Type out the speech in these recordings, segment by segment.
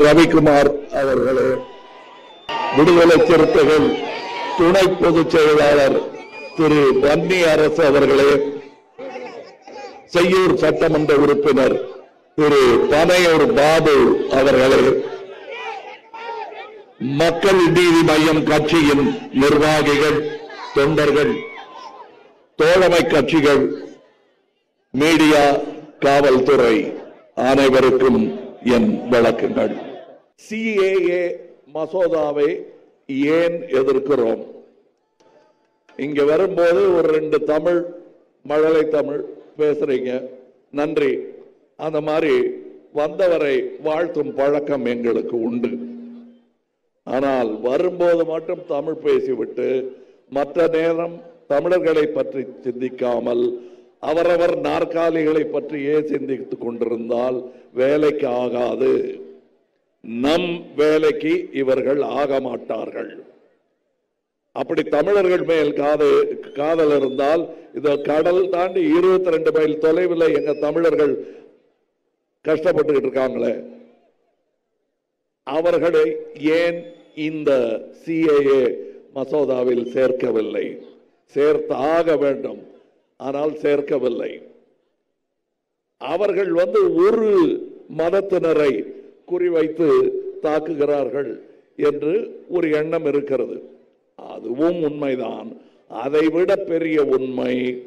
ரவிக்குமார் அவர்களே விடுதலை சிறுத்தைகள் துணை பொதுச் செயலாளர் திரு பன்னி அரசு அவர்களே செய்யூர் சட்டமன்ற உறுப்பினர் திரு பனையூர் பாபு அவர்களே மக்கள் நீதி மையம் கட்சியின் நிர்வாகிகள் தொண்டர்கள் தோழமை கட்சிகள் மீடியா காவல்துறை அனைவருக்கும் என் வழக்கங்கள் சிஏஏ மசோதாவை ஏன் எதிர்க்கிறோம்? இங்க வரும்போது ஒரு ரெண்டு தமிழ் மழலை தமிழ் பேசுறீங்க. நன்றி. அந்த மாதிரி வந்தவரை வாழ்த்தும் பழக்கம் எங்களுக்கு உண்டு. ஆனால் வரும்போது மட்டும் தமிழ் பேசிவிட்டு மற்ற நேரம் தமிழர்களை பற்றி சிந்திக்காமல் அவரவர் நாற்காலிகளை பற்றியே சிந்தித்துக் கொண்டிருந்தால் வேலைக்கு ஆகாது. நம் வேலைக்கு இவர்கள் ஆக மாட்டார்கள் அப்படி தமிழர்கள் மேல் காது காதல் இருந்தால் இந்த கடல் தாண்டி இருபத்தி ரெண்டு மைல் தொலைவில் எங்க தமிழர்கள் கஷ்டப்பட்டுக்கிட்டு இருக்காங்களே. அவர்களை ஏன் இந்த சிஏஏ மசோதாவில் சேர்க்கவில்லை? சேர்த்தாக வேண்டும் ஆனால் சேர்க்கவில்லை. அவர்கள் வந்து ஒரு மதத்தினரை குறிவைத்து தாக்குகிறார்கள் என்று ஒரு எண்ணம் இருக்கிறது. அதுவும் உண்மைதான். அதைவிட பெரிய உண்மை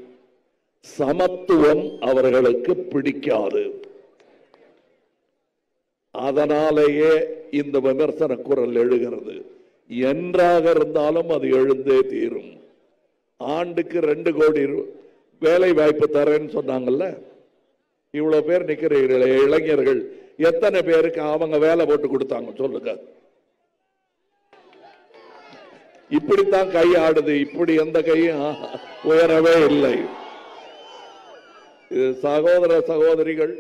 சமத்துவம் அவர்களுக்கு பிடிக்காது. அதனாலேயே இந்த விமர்சன குரல் எழுகிறது. என்றாக இருந்தாலும் அது எழுந்தே தீரும். ஆண்டுக்கு ரெண்டு கோடி ரூ- வேலை வாய்ப்பு தரேன்னு சொன்னாங்கல்ல? இவ்வளவு பேர் நிற்கிறீர்களே இளைஞர்கள். எத்தனை பேருக்கு அவங்க வேலை போட்டு கொடுத்தாங்க சொல்லுங்க. இப்படித்தான் கை ஆடுது இப்படி எந்த கையும் உயரவே இல்லை. சகோதர சகோதரிகள்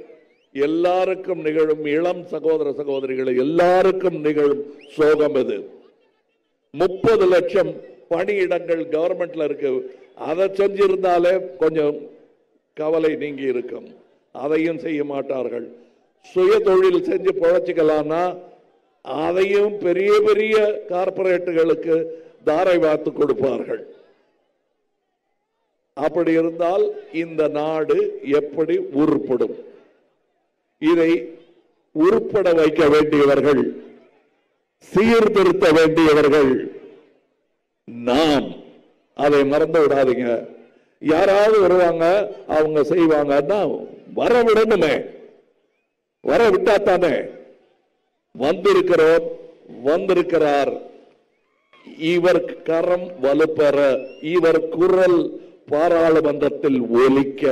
எல்லாருக்கும் நிகழும் இளம் சகோதர சகோதரிகள் எல்லாருக்கும் நிகழும் சோகம் இது. முப்பது லட்சம் பணியிடங்கள் கவர்மெண்ட்ல இருக்கு. அதை செஞ்சிருந்தாலே கொஞ்சம் கவலை நீங்கி இருக்கும். அதையும் செய்ய மாட்டார்கள். சுய தொழில் செஞ்சு பொழைச்சிக்கலாம்னா அதையும் பெரிய பெரிய கார்ப்பரேட்டுகளுக்கு தாரை வார்த்து கொடுப்பார்கள். அப்படி இருந்தால் இந்த நாடு எப்படி உருப்படும்? இதை உருப்பட வைக்க வேண்டியவர்கள் சீர்திருத்த வேண்டியவர்கள் நாம். அதை மறந்து விடாதீங்க. யாராவது வருவாங்க அவங்க செய்வாங்கன்னா வர விடணுமே. வர விட்டா தானே? வந்திருக்கிறோம் வந்திருக்கிறார். இவர் கரம் வலுப்பெற இவர் குரல் பாராளுமன்றத்தில் ஒலிக்க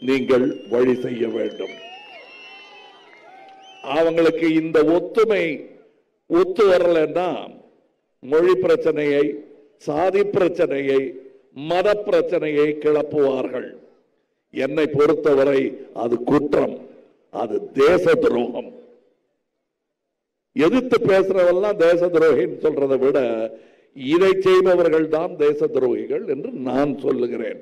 நீங்கள் வழி செய்ய வேண்டும். அவங்களுக்கு இந்த ஒத்துமை ஒத்து வரலன்னா மொழி பிரச்சனையை சாதி பிரச்சனையை மத பிரச்சனையை கிளப்புவார்கள். என்னை பொறுத்தவரை அது குற்றம். அது தேச துரோகம். எதிர்த்து பேசுறவெல்லாம் தேச துரோகின்னு சொல்றதை விட இதை செய்பவர்கள் தான் தேச துரோகிகள் என்று நான் சொல்லுகிறேன்.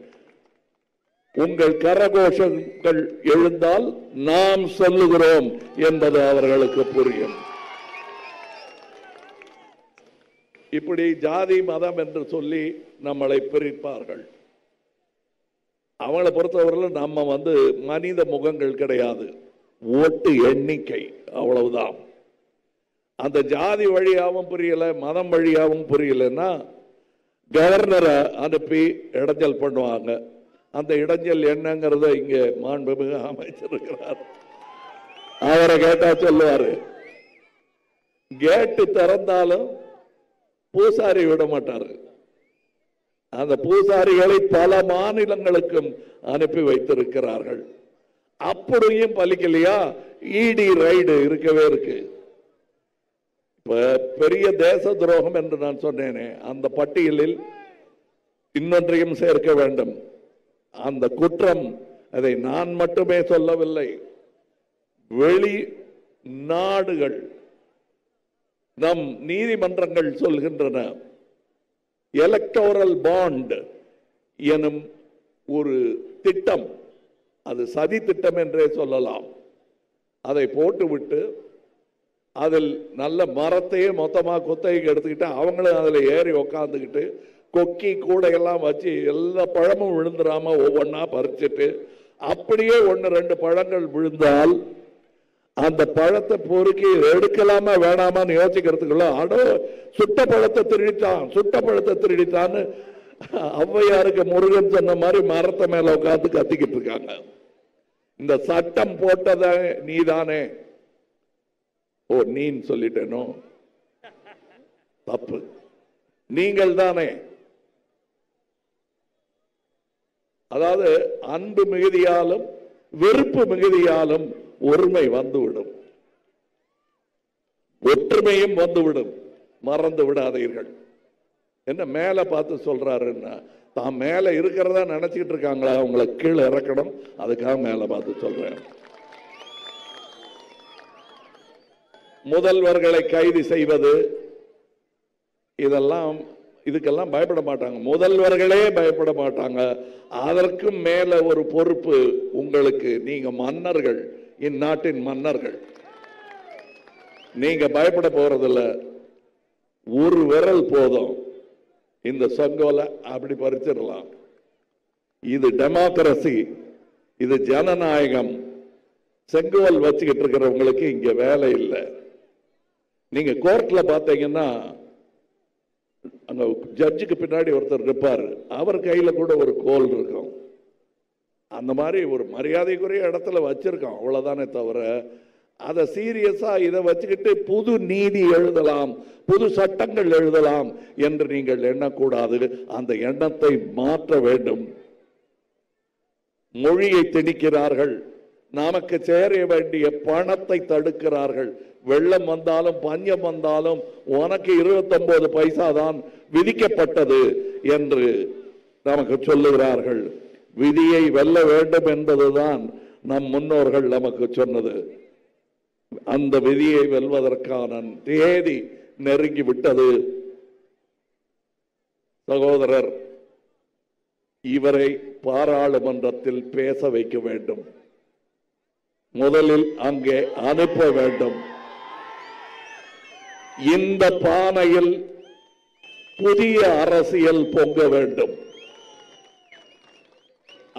உங்கள் கரகோஷங்கள் எழுந்தால் நாம் சொல்லுகிறோம் என்பது அவர்களுக்கு புரியும். இப்படி ஜாதி மதம் என்று சொல்லி நம்மளை பிரிப்பார்கள். அவங்களை பொறுத்தவரையில் நம்ம வந்து மனித முகங்கள் கிடையாது. ஓட்டு எண்ணிக்கை. அவ்வளவுதான். அந்த ஜாதி வழியாகவும் புரியல மதம் வழியாகவும் புரியலன்னா கவர்னரை அனுப்பி இடைஞ்சல் பண்ணுவாங்க. அந்த இடைஞ்சல் என்னங்கிறத இங்க மாண்புமிகு அமைச்சிருக்கிறார் அவரை கேட்டா சொல்லுவாரு. கேட்டு திறந்தாலும் பூசாரி விட மாட்டாரு. அந்த பூசாரிகளை பல மாநிலங்களுக்கும் அனுப்பி வைத்திருக்கிறார்கள். அப்படியும் பலிக்கலையா? இடி ரைடு இருக்கவே இருக்கு. பெரிய தேச துரோகம் என்று நான் சொன்னேனே அந்த பட்டியலில் இன்னொன்றையும் சேர்க்க வேண்டும். அந்த குற்றம் அதை நான் மட்டுமே சொல்லவில்லை. வெளி நாடுகள் நம் நீதிமன்றங்கள் சொல்கின்றன. எலக்டோரல் பாண்ட் எனும் ஒரு திட்டம் அது சதி திட்டம் என்றே சொல்லலாம். அதை போட்டுவிட்டு அதில் நல்ல மரத்தையே மொத்தமாக குத்தகைக்கு எடுத்துக்கிட்டு அவங்களும் அதில் ஏறி உக்காந்துக்கிட்டு கொக்கி கூடையெல்லாம் வச்சு எல்லா பழமும் விழுந்துடாமல் ஒவ்வொன்றா பறிச்சுட்டு அப்படியே ஒன்று ரெண்டு பழங்கள் விழுந்தால் அந்த பழத்தை பொறுக்கி எடுக்கலாமா வேணாமான்னு யோசிக்கிறதுக்குள்ள அடோ சுட்ட பழத்தை திருடித்தான் சுட்ட பழத்தை திருடித்தான்னு ஔவையாருக்கு முருகன் சொன்ன மாதிரி மரத்தை மேலே உட்காந்து கத்திக்கிட்டு இருக்காங்க. இந்த சட்டம் போட்டத நீதானே? ஓ நீன்னு சொல்லிட்டேனோ? தப்பு. நீங்கள் தானே அதாவது அன்பு மிகுதியாலும் வெறுப்பு மிகுதியாலும் ஒருமை வந்துவிடும். ஒற்றுமையும் வந்துவிடும். மறந்து விடாதீர்கள். என்ன மேல பார்த்து சொல்றாருன்னா தான் மேல இருக்கிறதா நினைச்சிட்டு இருக்காங்களா? அவங்கள கீழே இறக்கணும். அதுக்காக மேல பார்த்து சொல்றேன். முதல்வர்களை கைது செய்வது இதெல்லாம் இதுக்கெல்லாம் பயப்பட மாட்டாங்க. முதல்வர்களே பயப்பட மாட்டாங்க. அதற்கும் மேல ஒரு பொறுப்பு உங்களுக்கு. நீங்க மன்னர்கள் இந்நாட்டின் மன்னர்கள். நீங்க பயப்பட போறதில்ல. ஒரு விரல் போதும். இந்த சொங்கோல அப்படி பறிச்சிடலாம். இது டெமோக்ரசி இது ஜனநாயகம். செங்கோல் வச்சுக்கிட்டு இருக்கிறவங்களுக்கு இங்க வேலை இல்லை. நீங்க கோர்ட்ல பாத்தீங்கன்னா அந்த ஜட்ஜுக்கு பின்னாடி ஒருத்தர் இருப்பார். அவர் கையில கூட ஒரு கோல் இருக்கும். அந்த மாதிரி ஒரு மரியாதைக்குரிய இடத்துல வச்சிருக்கோம் அவ்வளவுதானே தவிர அதை சீரியஸா இதை வச்சுக்கிட்டு புது நீதி எழுதலாம் புது சட்டங்கள் எழுதலாம் என்று நீங்கள் எண்ணக்கூடாது. அந்த எண்ணத்தை மாற்ற வேண்டும். மொழியை திணிக்கிறார்கள். நமக்கு சேர வேண்டிய பணத்தை தடுக்கிறார்கள். வெள்ளம் வந்தாலும் பஞ்சம் வந்தாலும் உனக்கு 29 பைசா தான் விதிக்கப்பட்டது என்று நமக்கு சொல்லுகிறார்கள். விதியை வெல்ல வேண்டும் என்பதுதான் நம் முன்னோர்கள் நமக்கு சொன்னது. அந்த விதியை வெல்வதற்கான தேதி நெருங்கி விட்டது சகோதரர் இவரை பாராளுமன்றத்தில் பேச வைக்க வேண்டும். முதலில் அங்கே அனுப்ப வேண்டும். இந்த பானையில் புதிய அரசியல் பொங்க வேண்டும்.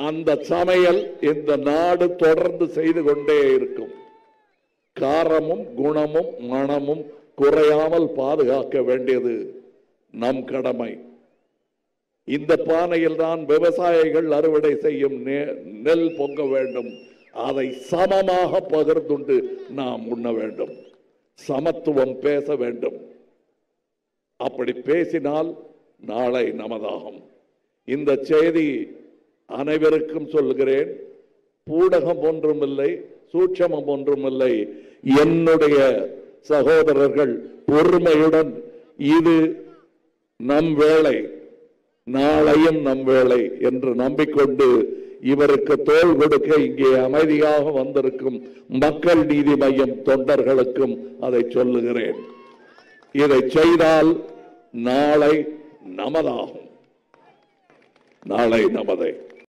அந்த சமையல் இந்த நாடு தொடர்ந்து செய்து கொண்டே இருக்கும். காரமும் குணமும் மணமும் குறையாமல் பாதுகாக்க வேண்டியது நம் கடமை. இந்த பானையில் தான் விவசாயிகள் அறுவடை செய்யும் நெ- நெல் பொங்க வேண்டும். அதை சமமாக பகிர்ந்துண்டு நாம் உண்ண வேண்டும். சமத்துவம் பேச வேண்டும். அப்படி பேசினால் நாளை நமதாகும். இந்த செய்தி அனைவருக்கும் சொல்கிறேன் பூடகம் ஒன்றுமில்லை. சூட்சமம் ஒன்றுமில்லை என்னுடைய சகோதரர்கள் பொறுமையுடன் இது நம் வேலை நாளையும் நம் வேலை என்று நம்பிக்கொண்டு இவருக்கு தோள் கொடுக்க இங்கே அமைதியாக வந்திருக்கும் மக்கள் நீதி மையம் தொண்டர்களுக்கும் அதை சொல்லுகிறேன். இதை செய்தால் நாளை நமதாகும். நாளை நமதை.